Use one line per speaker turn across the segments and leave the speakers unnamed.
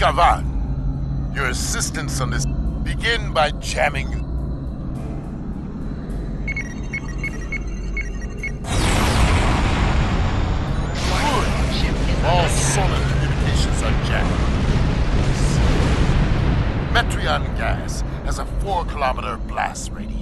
Gavan, your assistance on this. Begin by jamming. All solid communications are jammed. Metreon gas has a four-kilometer blast radius.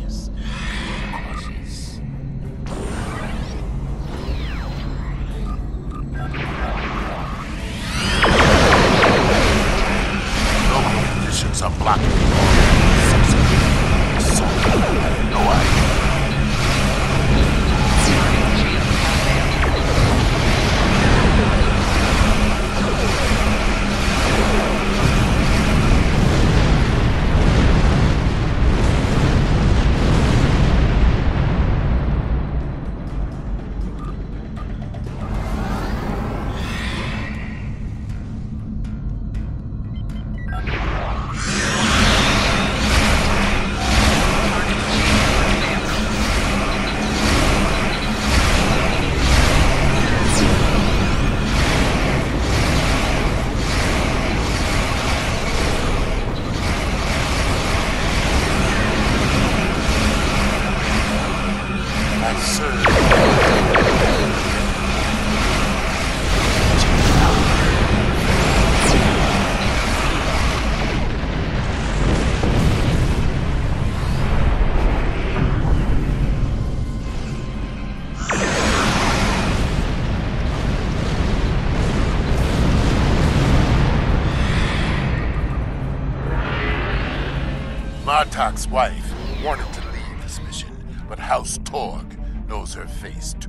Razor Face to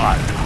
alive.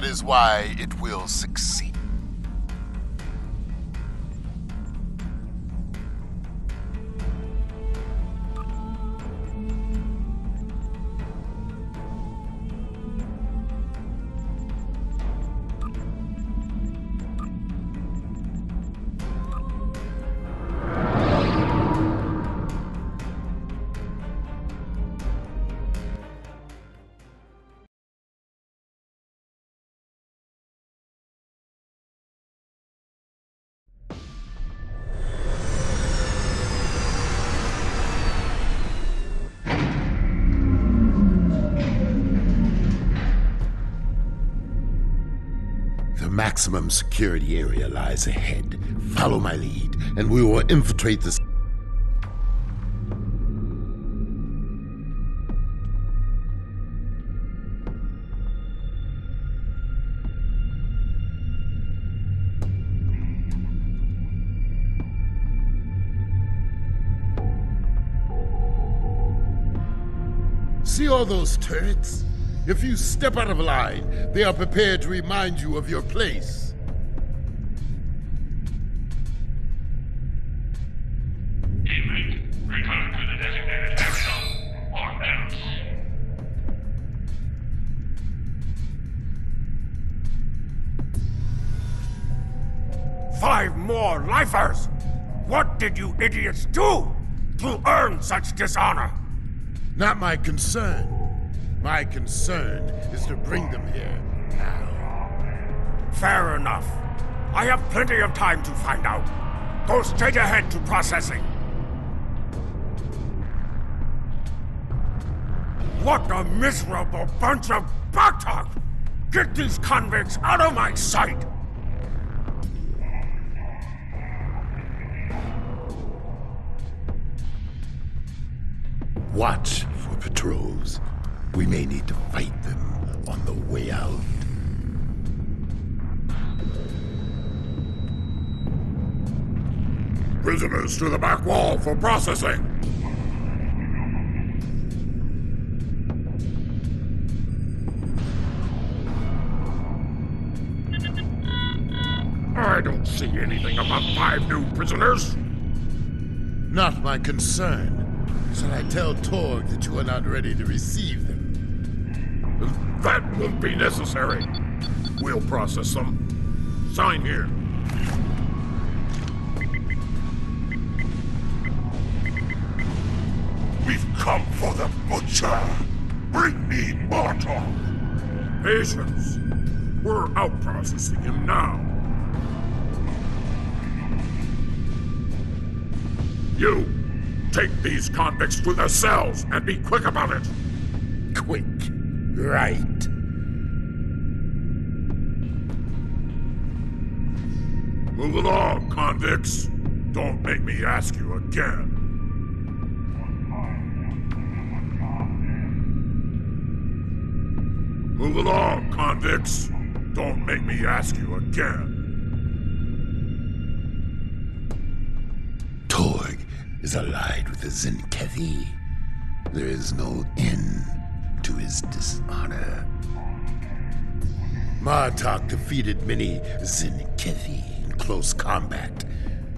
That is why it will succeed.
Maximum security area lies ahead. Follow my lead, and we will infiltrate the. See all those turrets? If you step out of line, they are prepared to remind you of your place.
Teammate, return to the designated area or else.
Five more lifers! What did you idiots do to earn such dishonor?
Not my concern. My concern is to bring them here now.
Fair enough. I have plenty of time to find out. Go straight ahead to processing. What a miserable bunch of Bartok! Get these convicts out of my sight!
Watch for patrols. We may need to fight them on the way out.
Prisoners to the back wall for processing! I don't see anything about five new prisoners.
Not my concern. Shall I tell Torg that you are not ready to receive them?
That won't be necessary. We'll process them. Sign here. We've come for the butcher. Bring me Martok. Patience. We're out processing him now. You, take these convicts to their cells and be quick about it.
Quick. Right.
Move along, convicts. Don't make me ask you again. Move along, convicts. Don't make me ask you again.
Torg is allied with the Tzenkethi. There is no end to his dishonor. Martok defeated many Tzenkethi in close combat.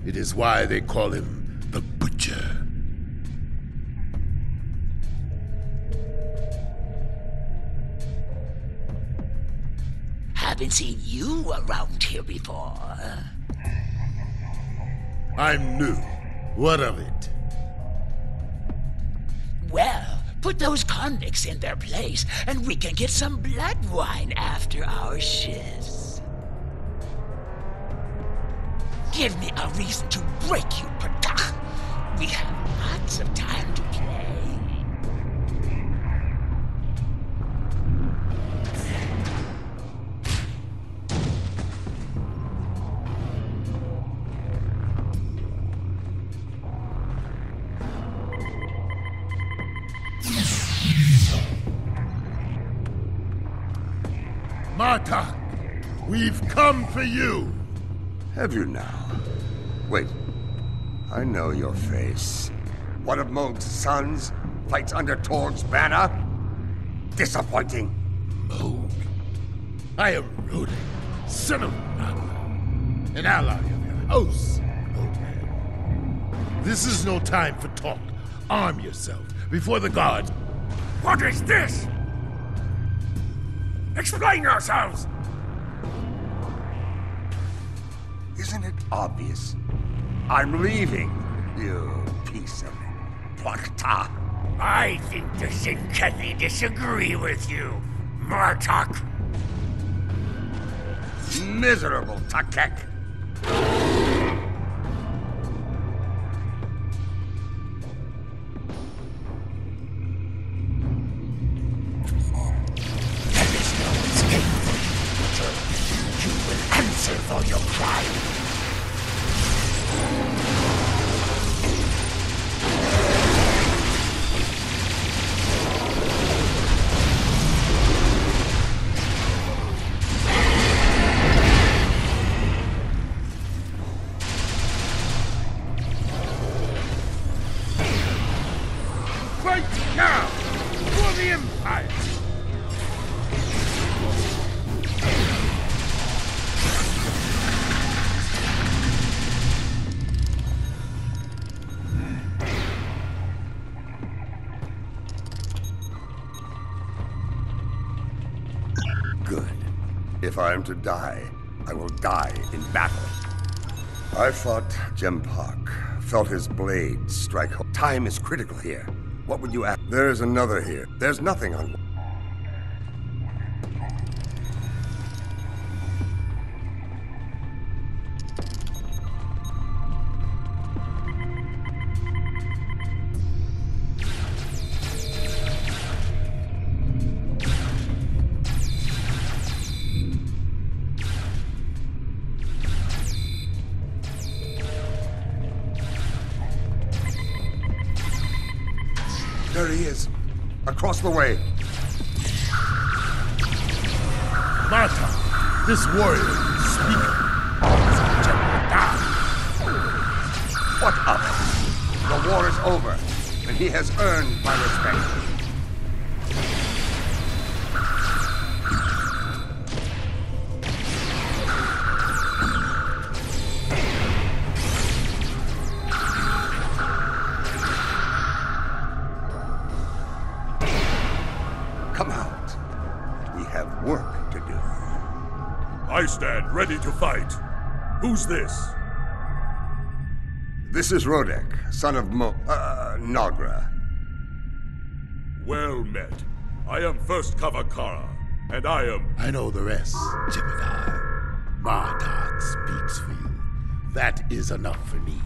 It is why they call him the Butcher.
Haven't seen you around here before.
I'm new. What of it?
Well, put those convicts in their place, and we can get some blood wine after our shifts. Give me a reason to break you, Patach. We have lots of time to play.
Come for you.
Have you now? Wait. I know your face. One of Mogh's sons? fights under Torg's banner? Disappointing.
Moog. I am Rodek, son of Noggra, an ally of your house, Rodan. This is no time for talk. Arm yourself before the guards.
What is this? Explain yourselves!
Isn't obvious? I'm leaving, you piece of Plakta.
I think the Tzenkethi disagree with you, Martok.
Miserable Takek. If I am to die, I will die in battle. I fought Jem Park, felt his blade strike home. Time is critical here. What would you ask? There is another here. There's nothing on. The way.
Marta, this warrior, speak.
What of it? The war is over, and he has earned my respect.
I stand ready to fight. Who's this?
This is Rodek, son of Mo... Uh, Noggra.
Well met. I am First Kavakara, and I am.
I know the rest, Jem'Hadar. Martok speaks for you. That is enough for me.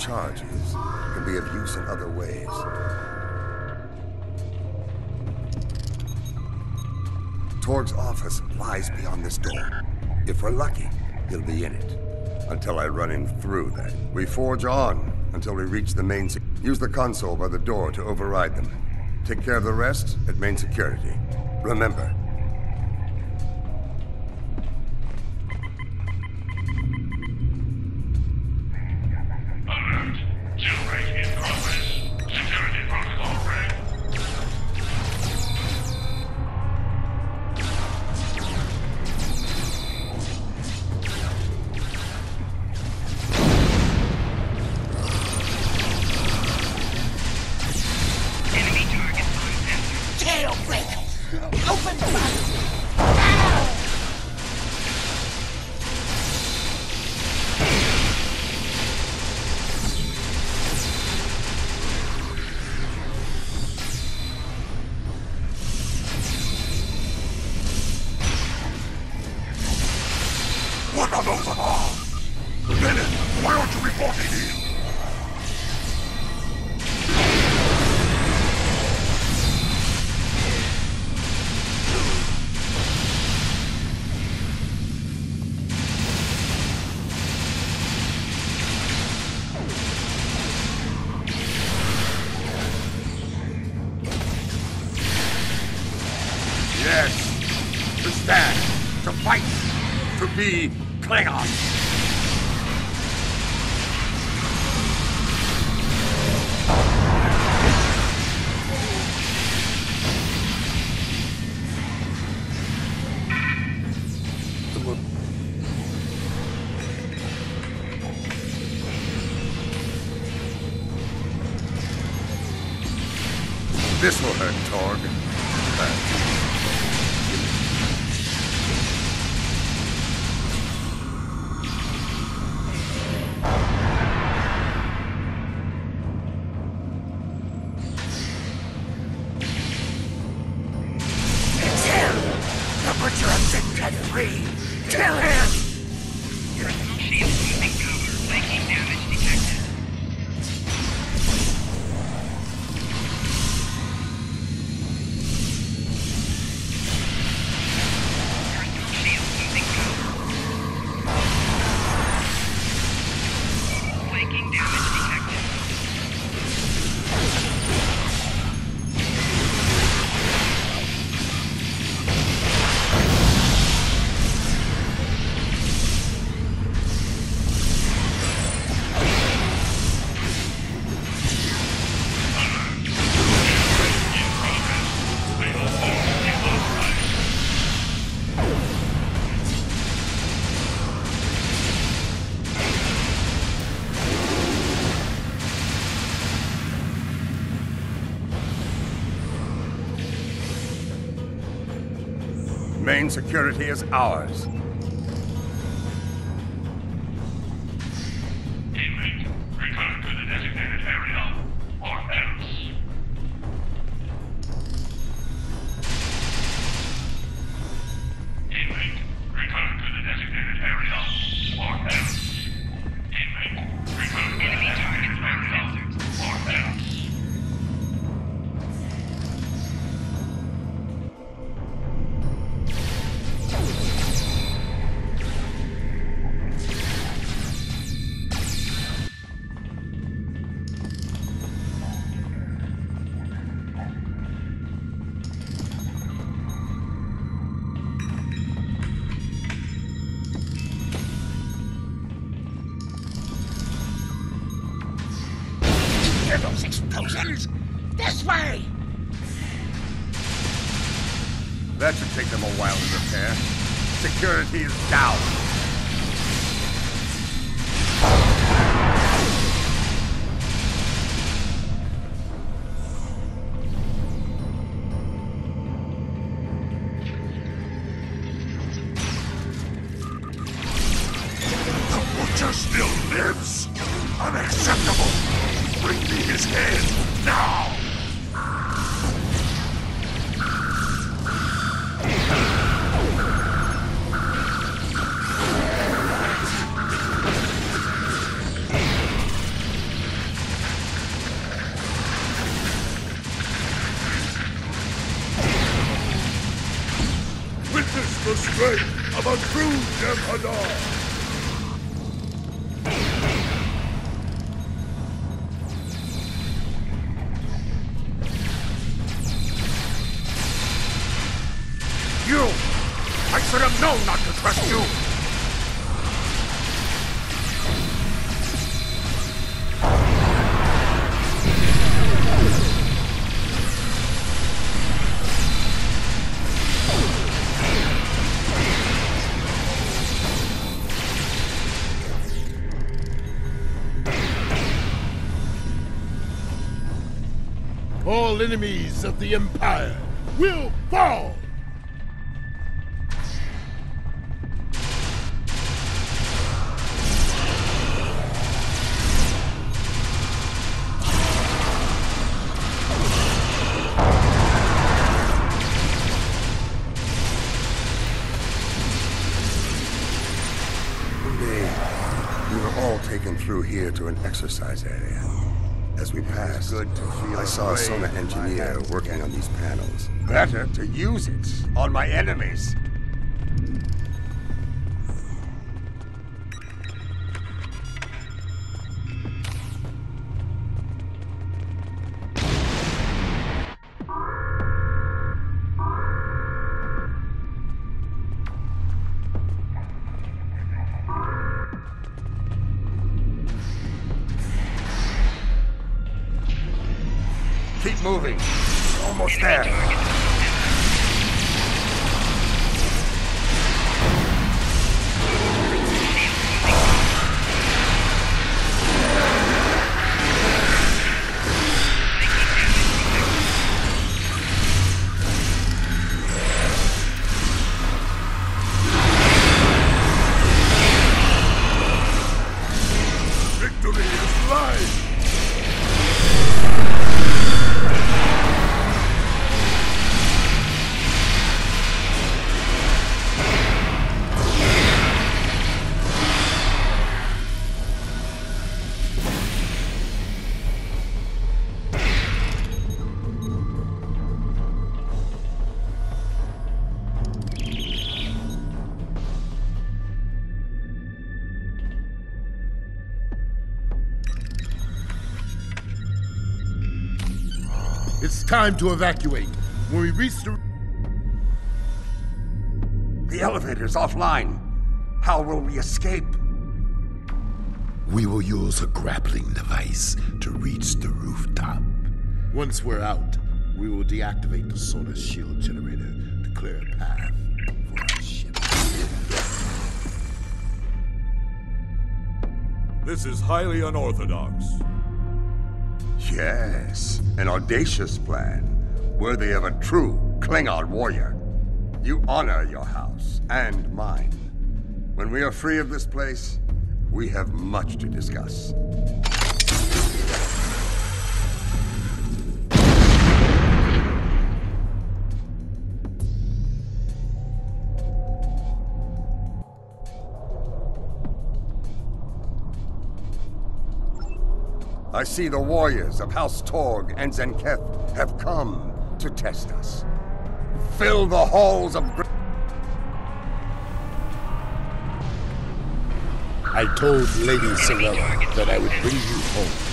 Charges can be of use in other ways. Torg's office lies beyond this door. If we're lucky, he'll be in it. Until I run him through, then. We forge on until we reach the main... Se- Use the console by the door to override them. Take care of the rest at main security. Remember, be Klingon. This will hurt, Torg. Security is ours. That should take them a while to repair. Security is down.
Enemies of the Empire will fall!
We were all taken through here to an exercise area. As we passed, I saw a Son'a engineer working on these panels. Better to use it on my enemies. Keep moving. Almost there.
Time to evacuate. When we reach the.
The elevator's offline. How will we escape?
We will use a grappling device to reach the rooftop. Once we're out, we will deactivate the solar shield generator to clear a path for our ship.
This is highly unorthodox.
Yes, an audacious plan, worthy of a true Klingon warrior. You honor your house and mine. When we are free of this place, we have much to discuss. I see the warriors of House Torg and Zenketh have come to test us. Fill the halls of.
I told Lady Sirella that I would bring you home,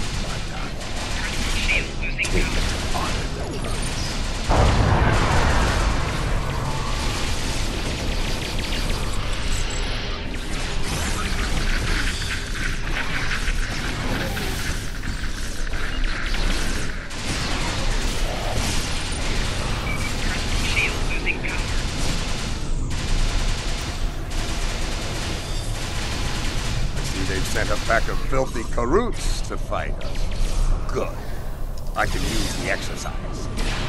a pack of filthy Karoots to fight us. Good. I can use the exercise.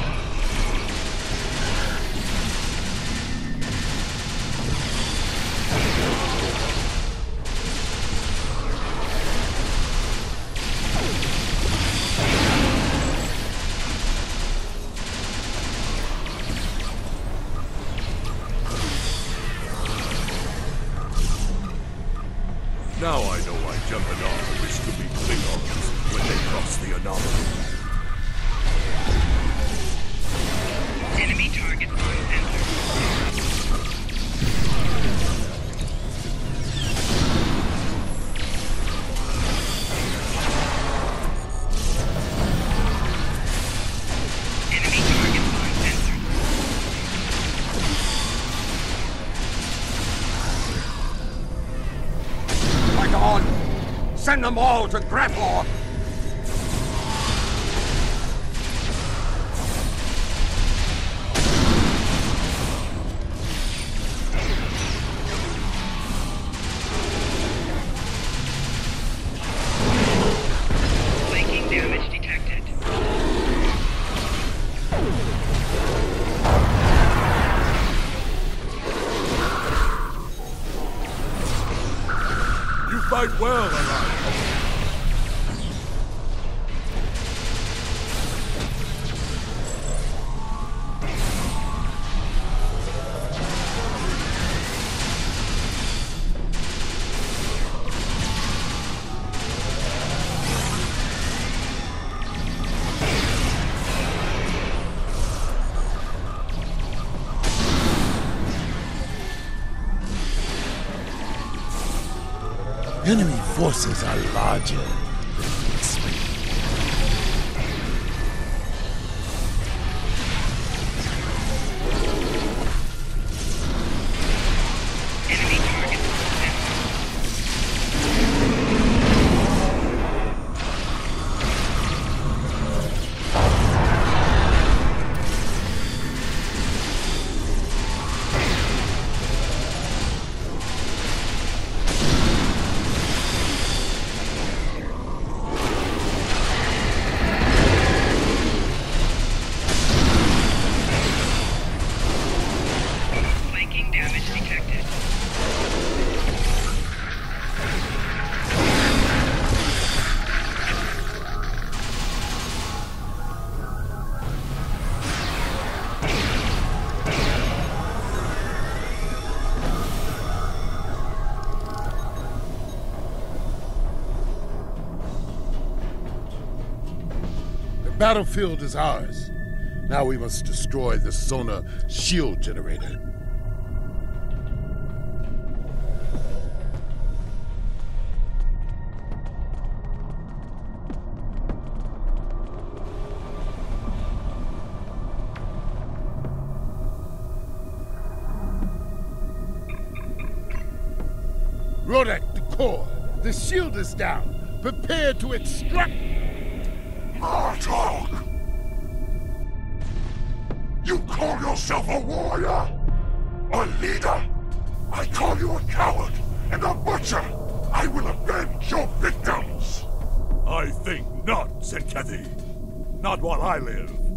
Them all to grapple!
Flanking damage detected.
You fight well,
forças a alvadas.
Battlefield is ours. Now we must destroy the Son'a shield generator. Rodek, the core. The shield is down.
Yourself a warrior? A leader? I call you a coward and a butcher! I will avenge your victims!
I think not, said Kathy. Not while I live.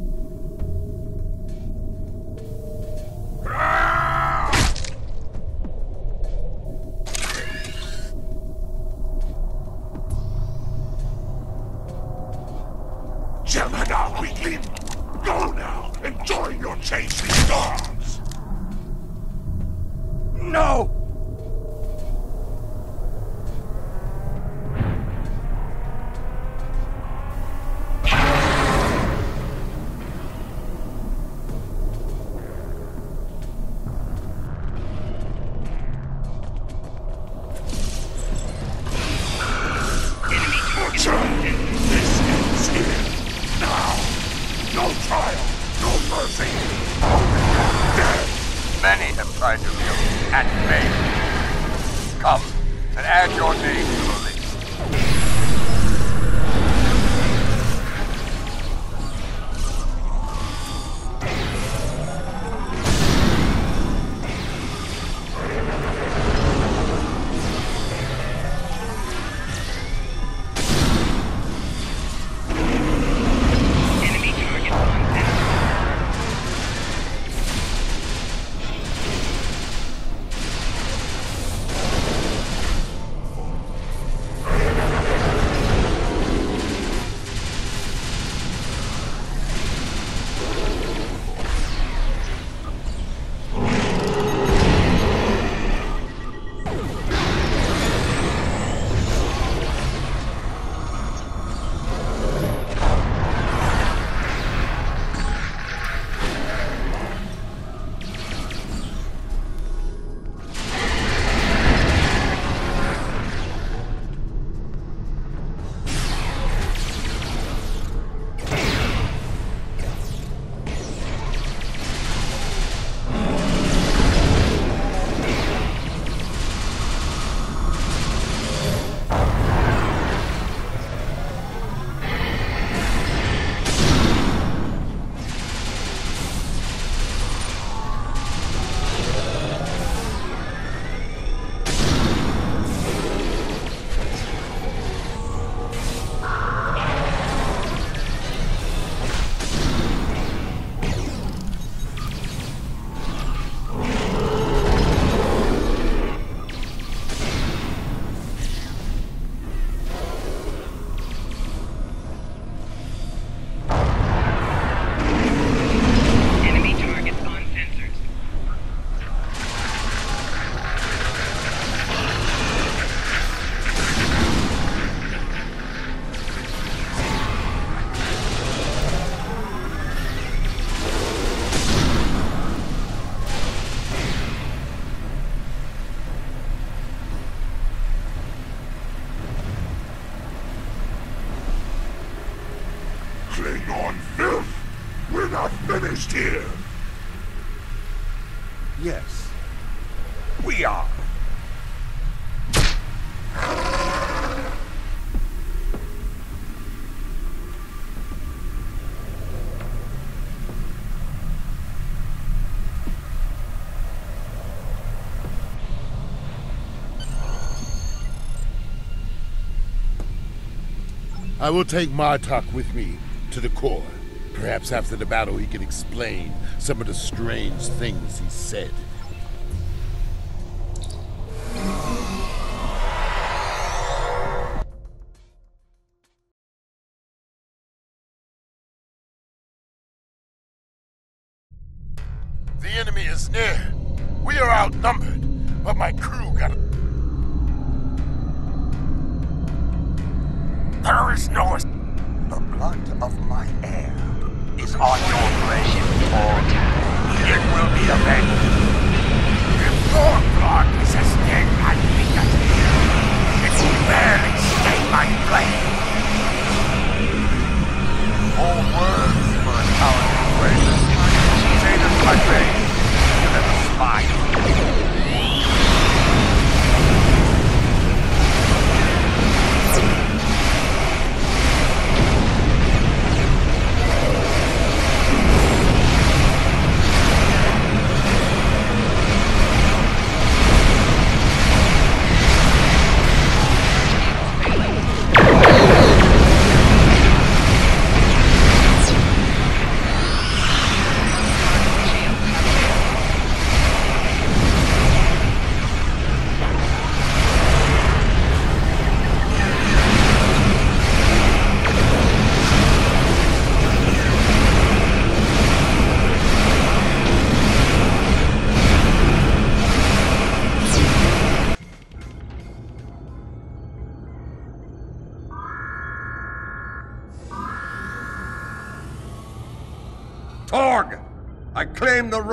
I will take Martok with me to the core. Perhaps after the battle he can explain some of the strange things he said.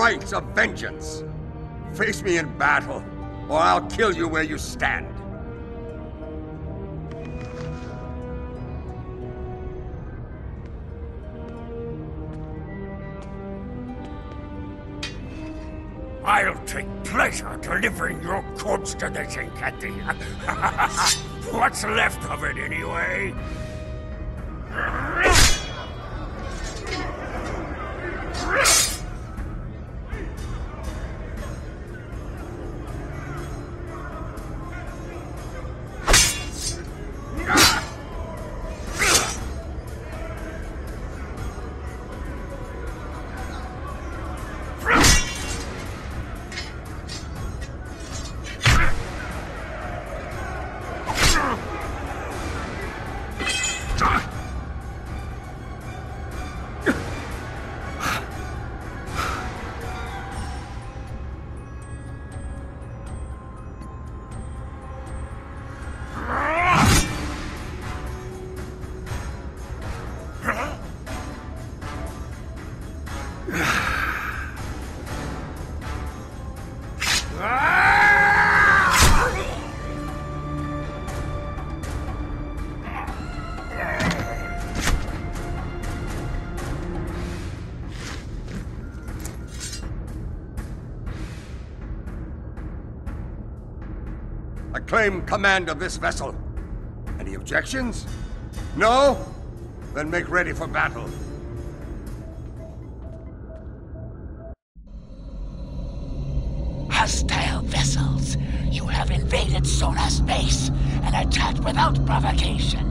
Rights of vengeance. Face me in battle, or I'll kill you where you stand.
I'll take pleasure delivering your corpse to the Tzenkethi. What's left of it, anyway?
Claim command of this vessel. Any objections? No? Then make ready for battle.
Hostile vessels, you have invaded solar space and attacked without provocation.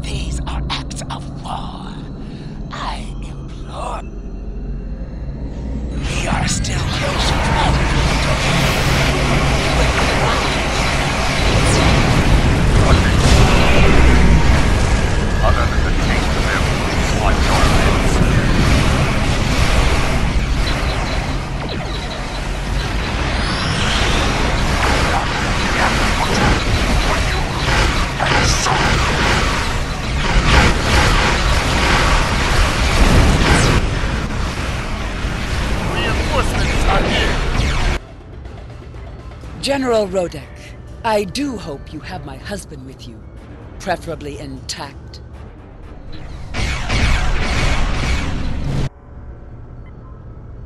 These are acts of war. I implore. We are still patient
General Rodek, I do hope you have my husband with you, preferably intact.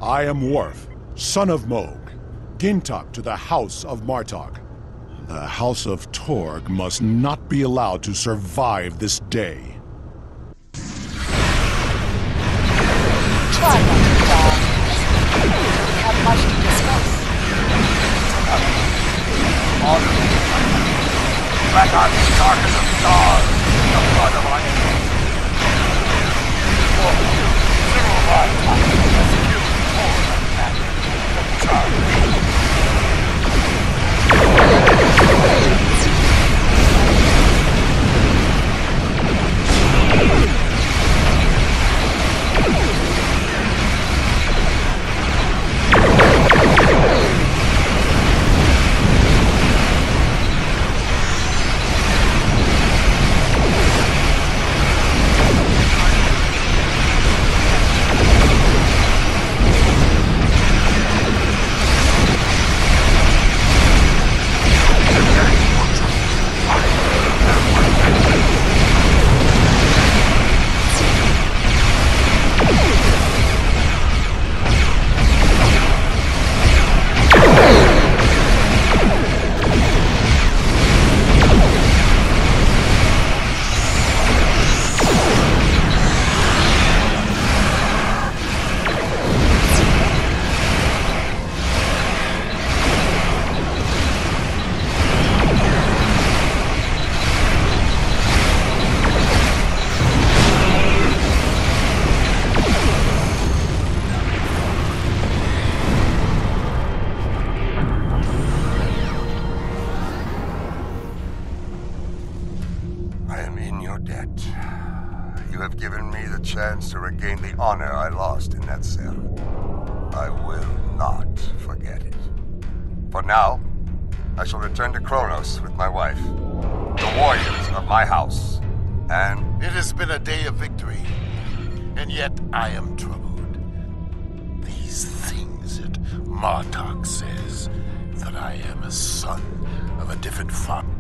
I am Worf, son of Mogh, gin'tak to the House of Martok. The House of Torg must not be allowed to survive this day.
Try
on me. Out the darkest of
the blood now, I shall return to Kronos with my wife, the warriors of my house, and
It has been a day of victory, and yet I am troubled. These things that Martok says, that I am a son of a different father.